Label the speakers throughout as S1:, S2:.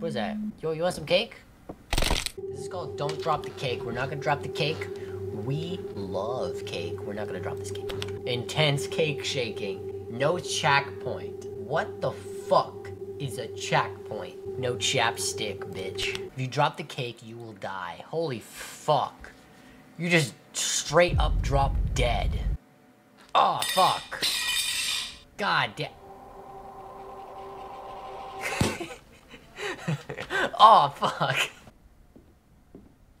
S1: What is that? Yo, you want some cake? This is called Don't Drop the Cake. We're not gonna drop the cake. We love cake. We're not gonna drop this cake. Intense cake shaking. No checkpoint. What the fuck is a checkpoint? No chapstick, bitch. If you drop the cake, you will die. Holy fuck. You just straight up drop dead. Oh, fuck. God damn. oh, fuck.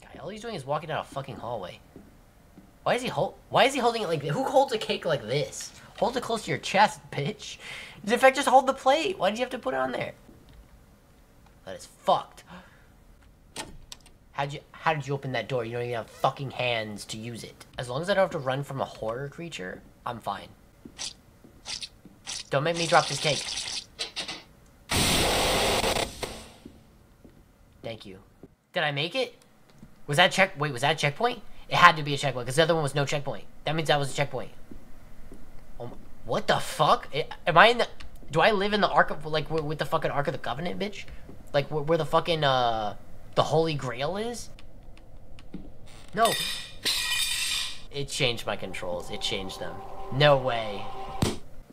S1: God, all he's doing is walking down a fucking hallway. Why is he hold? Why is he holding it like? Who holds a cake like this? Hold it close to your chest, bitch. In fact, just hold the plate. Why did you have to put it on there? That is fucked. How'd you? How did you open that door? You don't even have fucking hands to use it. As long as I don't have to run from a horror creature, I'm fine. Don't make me drop this cake. Thank you. Did I make it? Was that check? Wait, was that checkpoint? It had to be a checkpoint because the other one was no checkpoint. That means that was a checkpoint. Oh, what the fuck? Am I in the? Do I live in the Ark of like with the fucking Ark of the Covenant, bitch? Like where, where the fucking uh the Holy Grail is? No. It changed my controls. It changed them. No way.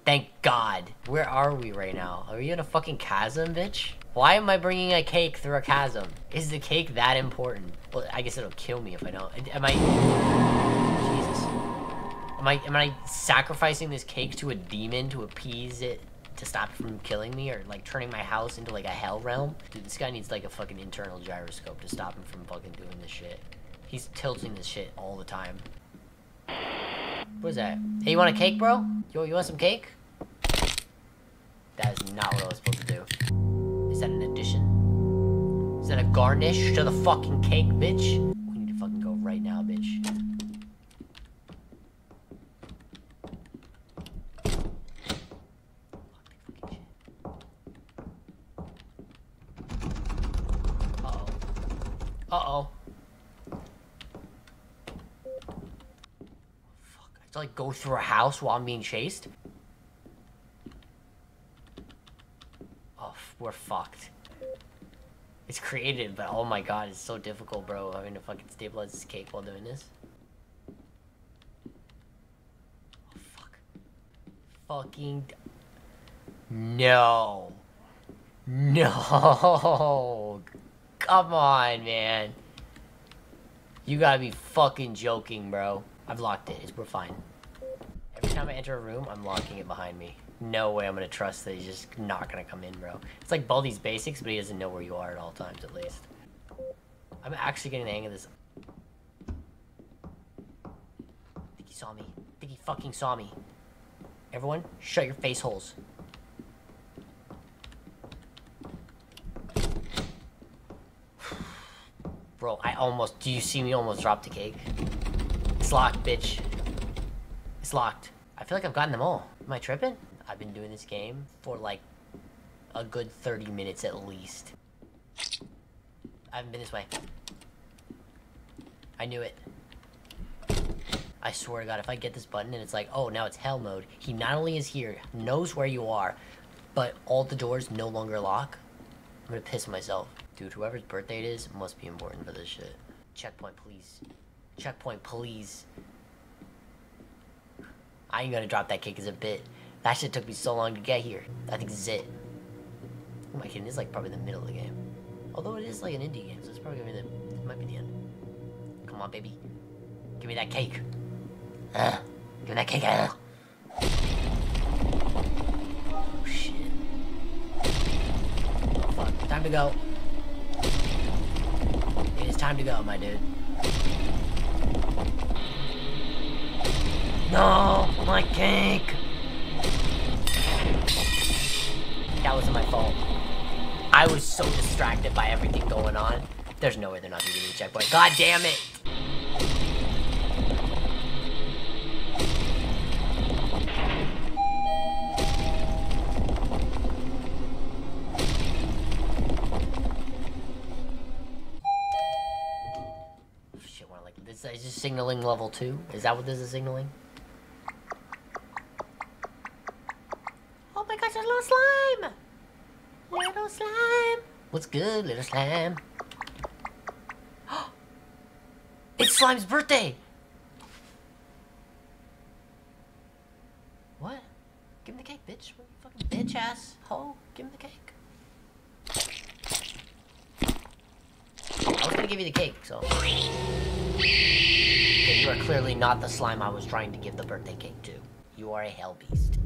S1: Thank God. Where are we right now? Are we in a fucking chasm, bitch? Why am I bringing a cake through a chasm? Is the cake that important? Well, I guess it'll kill me if I don't. Am I... Jesus. Am I, am I sacrificing this cake to a demon to appease it to stop from killing me? Or, like, turning my house into, like, a hell realm? Dude, this guy needs, like, a fucking internal gyroscope to stop him from fucking doing this shit. He's tilting this shit all the time. What is that? Hey, you want a cake, bro? Yo, you want some cake? That is not what I was supposed to do. Is that an addition? Is that a garnish to the fucking cake, bitch? We need to fucking go right now, bitch. Uh-oh. Fuck, I have to like go through a house while I'm being chased? Oh, f- we're fucked. It's creative, but oh my god, it's so difficult, bro. I Having to fucking stabilize this cake while doing this. Oh, fuck. Fucking. No. No. Come on, man. You gotta be fucking joking, bro. I've locked it. We're fine. Time I enter a room, I'm locking it behind me. No way I'm gonna trust that he's just not gonna come in, bro. It's like Baldi's basics, but he doesn't know where you are at all times, at least. I'm actually getting the hang of this. I think he saw me. I think he fucking saw me. Everyone, shut your face holes. Bro, I almost. Do you see me almost drop the cake? It's locked, bitch. It's locked. I feel like I've gotten them all. Am I tripping? I've been doing this game for like a good 30 minutes at least. I haven't been this way. I knew it. I swear to God, if I get this button and it's like, oh, now it's hell mode, he not only is here, knows where you are, but all the doors no longer lock, I'm gonna piss myself. Dude, whoever's birthday it is must be important for this shit. Checkpoint, please. Checkpoint, please. I ain't gonna drop that cake as a bit. That shit took me so long to get here. I think this is it. Oh my kidding, it's like probably the middle of the game. Although it is like an indie game, so it's probably gonna be the, it might be the end. Come on, baby. Give me that cake. Uh, give me that cake. Uh. Oh, shit. Oh, fuck. Time to go. It is time to go, my dude. No, my cake. That wasn't my fault. I was so distracted by everything going on. There's no way they're not gonna me a checkpoint. God damn it! Shit, what, like this is this signaling level two? Is that what this is signaling? Oh my gosh, there's a little slime! What's good, little slime? it's Slime's birthday! What? Give him the cake, bitch. What fucking bitch ass hoe? Give him the cake. I was gonna give you the cake, so. Okay, you are clearly not the slime I was trying to give the birthday cake to. You are a hell beast.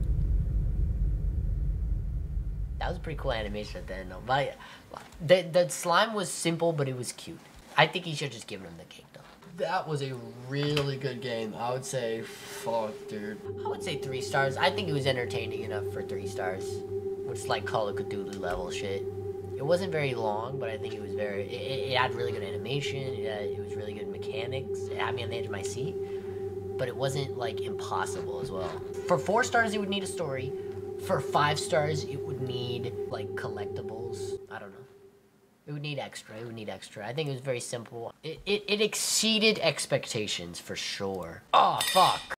S1: That was a pretty cool animation at the end, though. But the, the slime was simple, but it was cute. I think he should just given him the cake, though.
S2: That was a really good game. I would say, fuck, dude.
S1: I would say three stars. I think it was entertaining enough for three stars. Which is like Call of Cthulhu level shit. It wasn't very long, but I think it was very. It, it had really good animation. It, had, it was really good mechanics. It had me on the edge of my seat. But it wasn't like impossible as well. For four stars, it would need a story. For five stars, it would need like collectibles. I don't know. It would need extra. It would need extra. I think it was very simple. It, it, it exceeded expectations for sure. Oh, fuck.